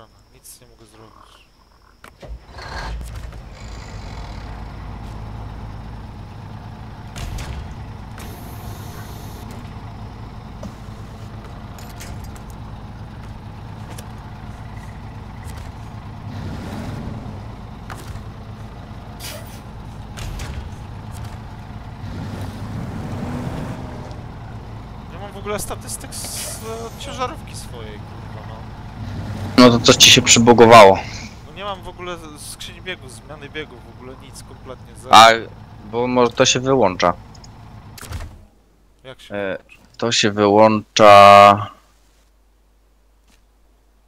strona. Nic nie mogę zrobić. Ogóle statystyk z e, ciężarówki swojej, no. To coś ci się przybugowało. No nie mam w ogóle skrzyni biegów, zmiany biegów, w ogóle nic, kompletnie zero. A, bo może to się wyłącza. Jak się e? To się wyłącza...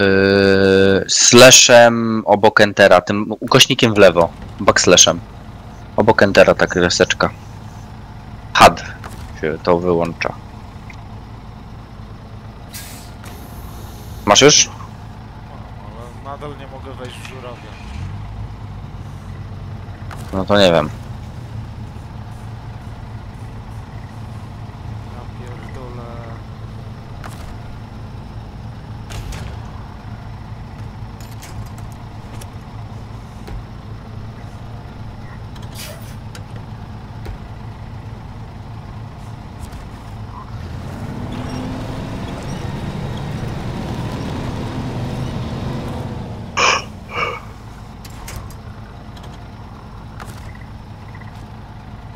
Yy, slashem obok entera, tym ukośnikiem w lewo. Backslashem. Obok entera ta kreseczka. HUD się to wyłącza. Masz już? Nadal nie mogę wejść w żurawia. No to nie wiem. Ja pierdolę.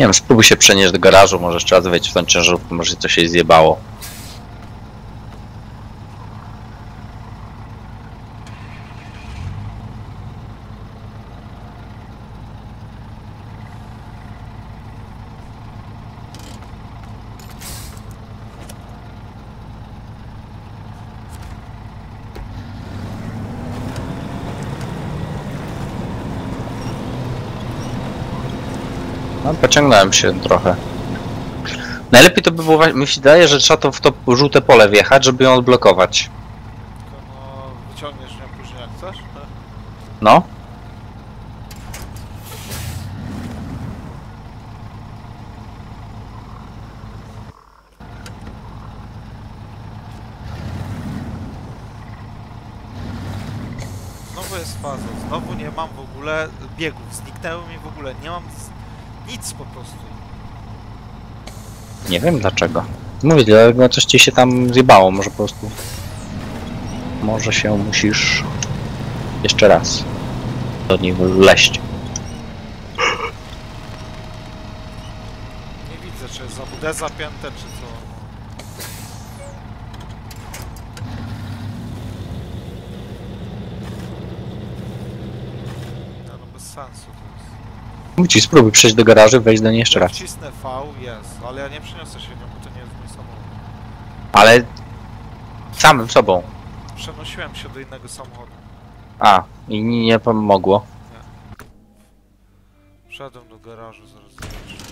Nie wiem, spróbuj się przenieść do garażu, może jeszcze raz wejść w tą ciężarówkę, może coś się zjebało. No, pociągnąłem się trochę. Najlepiej to by było, mi się wydaje, że trzeba to w to żółte pole wjechać, żeby ją odblokować. Tylko no, wyciągniesz ją później jak chcesz? No. Znowu jest faza, znowu nie mam w ogóle biegów, zniknęły mi w ogóle, nie mam. Nic po prostu. Nie wiem dlaczego. Mówię, dlatego coś ci się tam zjebało, może po prostu. Może się musisz jeszcze raz do niej wleść. Nie widzę, czy jest za WD zapięte, czy co. No, no bez sensu to jest. Ci, spróbuj przejść do garażu, wejść do niej jeszcze raz. Wcisnę V, jest, ale ja nie przyniosę się nią, bo to nie jest mój samochód. Ale samym sobą. Przenosiłem się do innego samochodu. A, i nie nie pomogło. Wszedłem do garażu, zaraz zobaczę.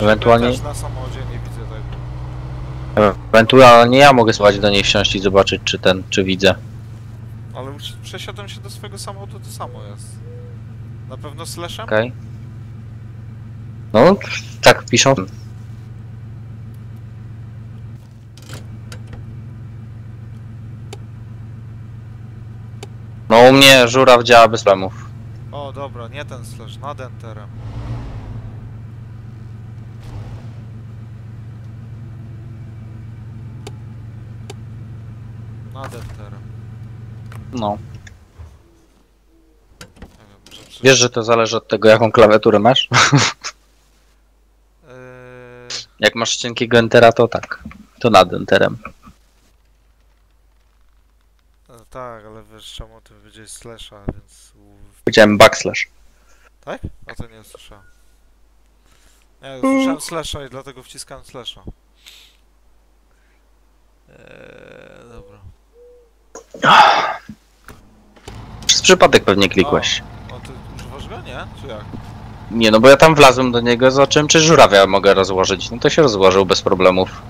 Ewentualnie- Też na samochodzie nie widzę tego. Ewentualnie ja mogę spróbować do niej wsiąść i zobaczyć, czy ten, czy widzę. Ale już przesiadłem się do swojego samochodu, to samo jest. Na pewno slashem? Okej. No, tak piszą. No u mnie żuraw działa bez problemów. O, dobra, nie ten slash, nad enterem. Nad enterem. No. Wiesz, że to zależy od tego, jaką klawiaturę masz? Yy, Jak masz cienkiego entera, to tak. To nad enterem. e, tak, ale wiesz czemu ty powiedziałeś slasha, więc... Powiedziałem backslash. Tak? A to nie słyszałem. Nie, słyszałem slasha i dlatego wciskałem slasha. Eee, dobra. Przez przypadek pewnie klikłeś. O, ty używasz go, nie? Czy jak? Nie, no bo ja tam wlazłem do niego, zobaczyłem, czy żurawia mogę rozłożyć. No to się rozłożył bez problemów.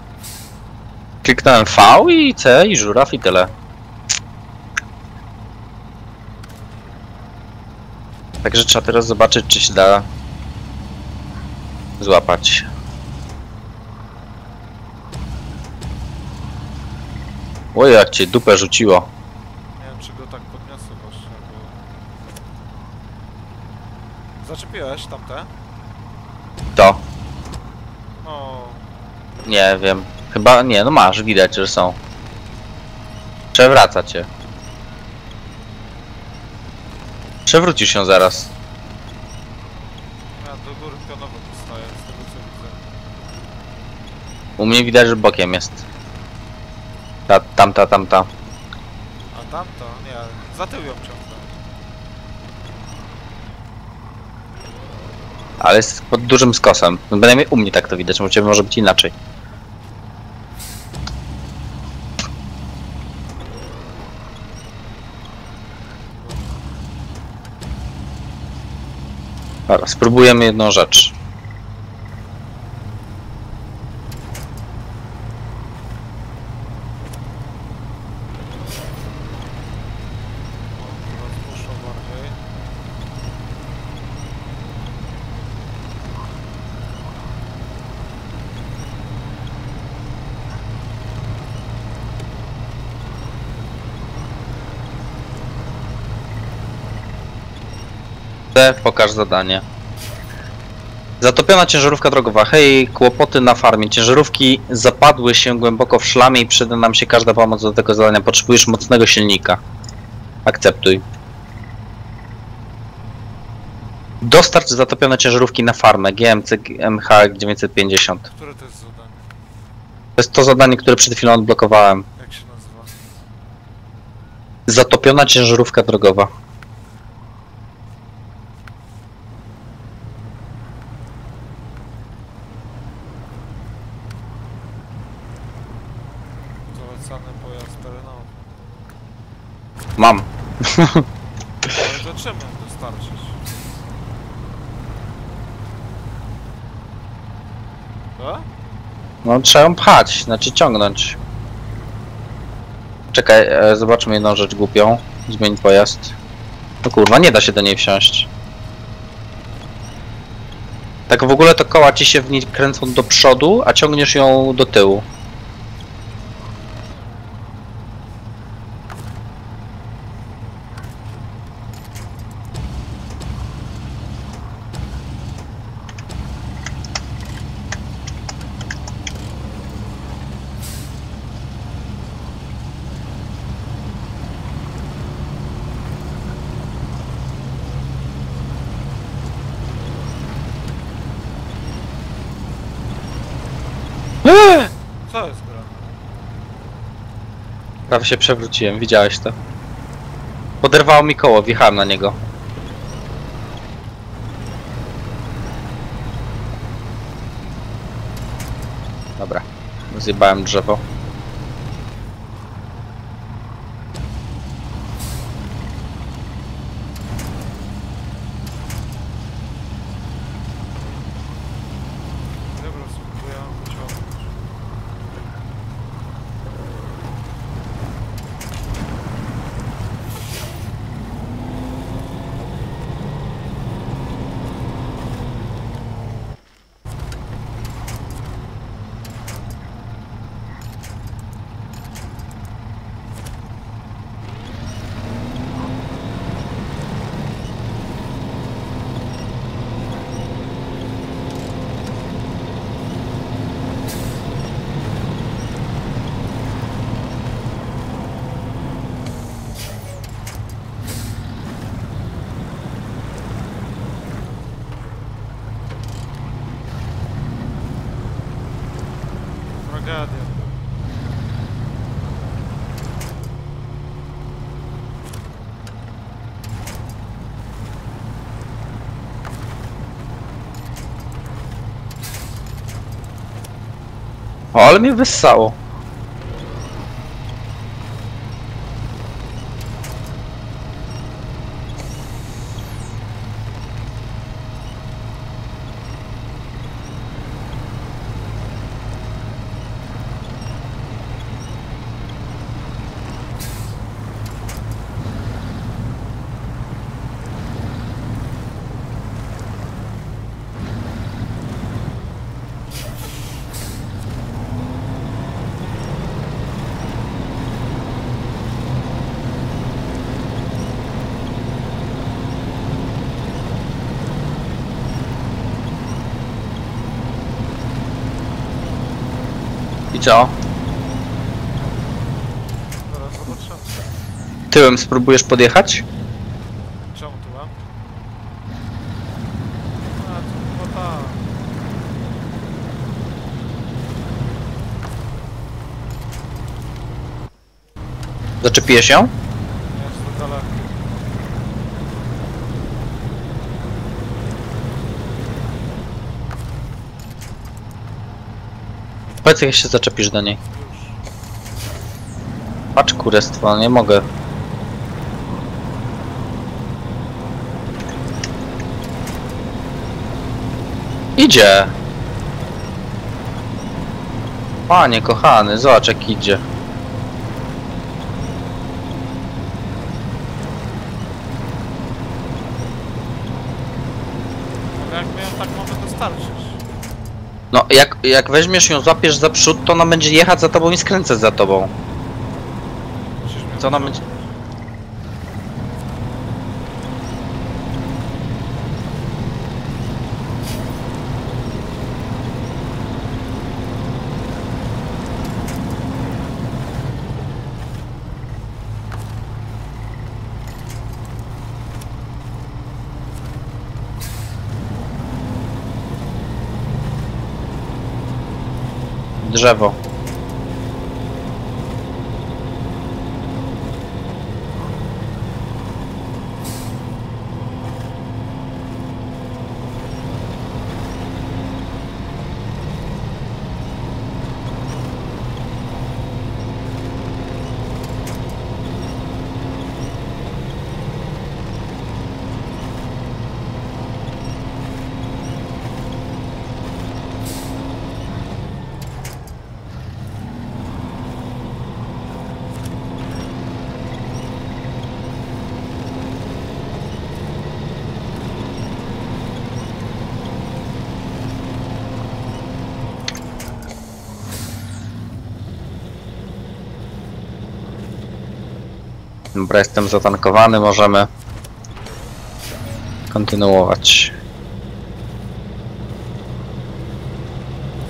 Kliknąłem V i C i żuraw i tyle. Także trzeba teraz zobaczyć, czy się da złapać. Oj, jak cię dupę rzuciło. Nie wiem, czy go tak podniosę właśnie, bo... Zaczepiłeś tamte? To. O, Nie wiem. Chyba nie, no masz, widać, że są. Przewraca cię. Przewrócisz się zaraz. ja do góry pionowo dostaję, z tego co widzę. U mnie widać, że bokiem jest. Ta, tamta, tamta. A tamto? Nie, za tył ją ciągnę. Ale jest pod dużym skosem. No Bynajmniej u mnie tak to widać, u ciebie może być inaczej. Dobra, spróbujemy jedną rzecz. O, teraz puszczą bardziej. Pokaż zadanie. Zatopiona ciężarówka drogowa. Hej, kłopoty na farmie. Ciężarówki zapadły się głęboko w szlamie i przyda nam się każda pomoc do tego zadania. Potrzebujesz mocnego silnika. Akceptuj. Dostarcz zatopione ciężarówki na farmę. GMC MH 950. To Które to jest zadanie? jest to zadanie, które przed chwilą odblokowałem. Jak się nazywa? Zatopiona ciężarówka drogowa. Zalecany pojazd terenowy. Mam. Ale to czym ją dostarczyć? Co? No trzeba ją pchać, znaczy ciągnąć. Czekaj, e, zobaczmy jedną rzecz głupią. Zmień pojazd. No kurwa, nie da się do niej wsiąść. Tak w ogóle to koła ci się w niej kręcą do przodu, a ciągniesz ją do tyłu. Co jest grane? Prawie się przewróciłem, widziałeś to. Poderwało mi koło, wjechałem na niego. Dobra, zjebałem drzewo. Dobra, spróbuję ją wyciągnąć. Tragedia. O, ale I co? Zaraz zobaczymy. Tyłem spróbujesz podjechać? Czemu tu mam? A, to chyba tak. Zaczepiłeś ją? Jest to daleko. Powiedz jak się zaczepisz do niej. Patrz kurestwo, nie mogę. Idzie. Panie kochany, zobacz jak idzie. Ale jak miałem tak mamy dostarczyć. No, jak, jak weźmiesz ją, złapiesz za przód, to ona będzie jechać za tobą i skręcać za tobą. Co ona będzie... Drzewo. Dobra, jestem zatankowany, możemy kontynuować.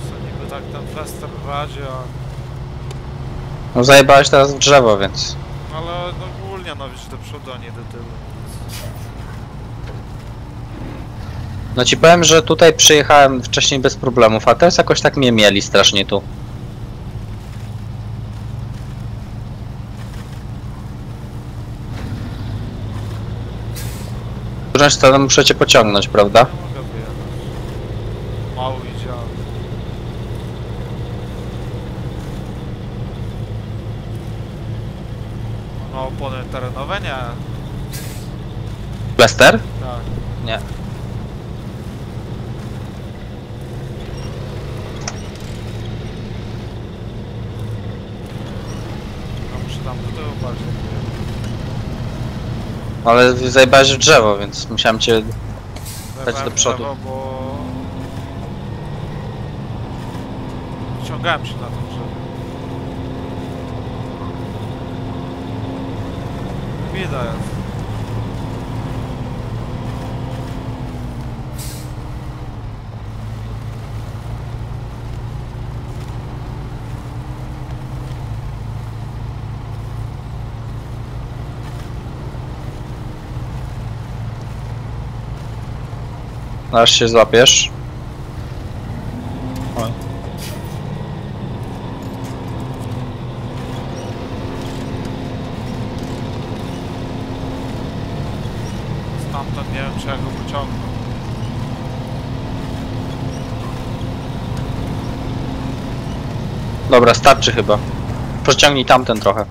Co niby tak ten fester w razie, a- No zajebałeś teraz w drzewo, więc... ale no ogólnie no widzisz do przodu, a nie do tyłu. No ci powiem, że tutaj przyjechałem wcześniej bez problemów, a teraz jakoś tak mnie mieli strasznie tu. Którą stronę muszę cię pociągnąć, prawda? Mogę wyjechać. Mało idzie, ale... Ma opony terenowe? Nie. Lester? Tak. Nie. No muszę tam do tyłu bardziej. Ale zajebałeś w drzewo, więc musiałem cię... Zajebałem do przodu. drzewo, bo... Ciągałem się na tym drzewie. Widać. Aż się złapiesz. Oj. Stamtąd nie wiem czy ja go pociągnę. Dobra, starczy chyba. Pociągnij tamten trochę.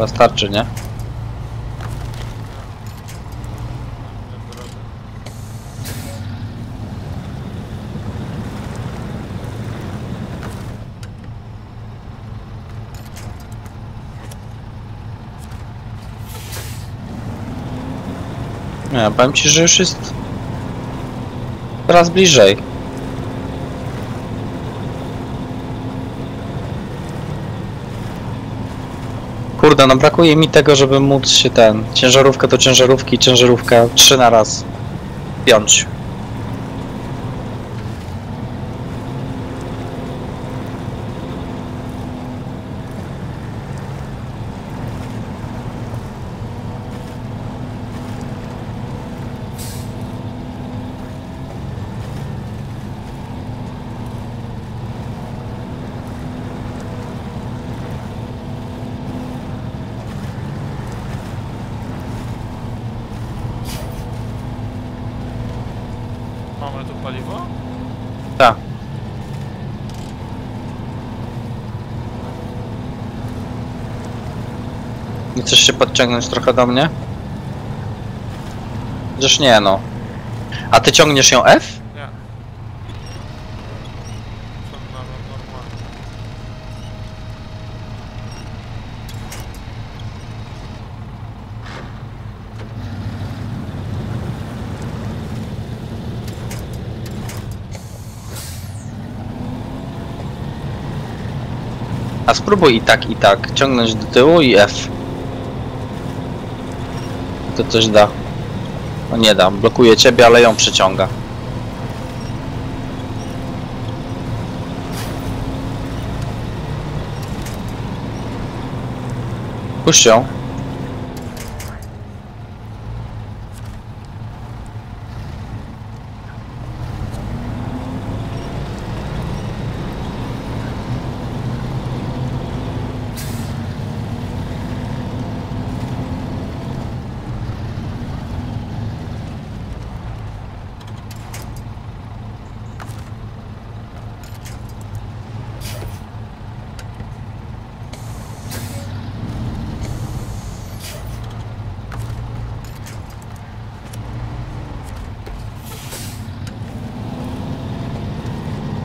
Chyba starczy, nie? Nie. Nie, powiem ci, że już jest coraz bliżej. Kurde, no brakuje mi tego, żeby móc się ten, ciężarówkę do ciężarówki, ciężarówka trzy na raz piąć. Mamy tu paliwo? Tak. Nie chcesz się podciągnąć trochę do mnie? Chociaż nie no. A ty ciągniesz ją F? Nie. Ciągnąłem normalnie. A spróbuj i tak, i tak. Ciągnąć do tyłu i F. To coś da. No nie da. Blokuje ciebie, ale ją przyciąga. Puść ją.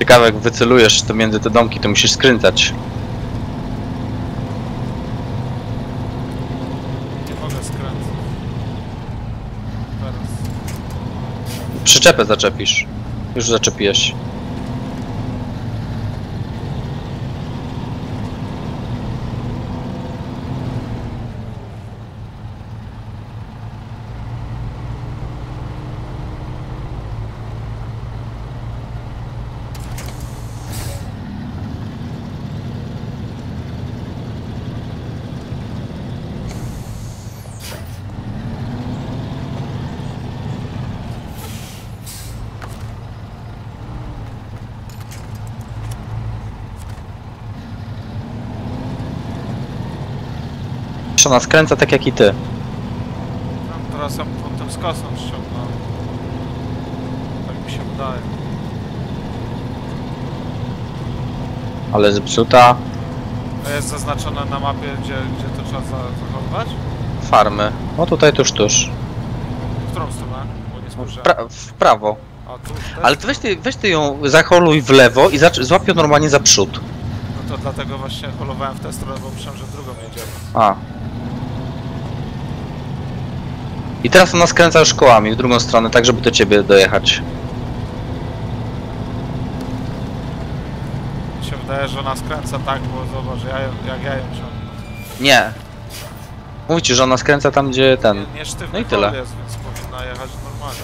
Ciekawe jak wycelujesz to między te domki, to musisz skręcać. Nie mogę skręcać. Teraz. Przyczepę zaczepisz. Już zaczepiłeś. Ona skręca tak jak i ty. Teraz ją pod tym skosem ściągnąłem. Tak mi się wydaje. Ale zepsuta. A jest zaznaczone na mapie, gdzie, gdzie to trzeba za- zachowywać? Farmy. No tutaj tuż, tuż. W którą stronę? Bo nie spojrzałem. pra w prawo. A tu też? Ale ty weź ty, weź ty ją, zaholuj w lewo i zacz- złap ją normalnie za przód. To dlatego właśnie holowałem w tę stronę, bo myślałem, że drugą jedziemy. A. I teraz ona skręca już kołami w drugą stronę, tak żeby do ciebie dojechać. Mi się wydaje, że ona skręca tak, bo zobacz, ja, ją- jak ja ją ciągnę. Nie. Mówię ci, że ona skręca tam, gdzie ten. Nie, nie sztywny No i tyle. jest, więc powinna jechać normalnie.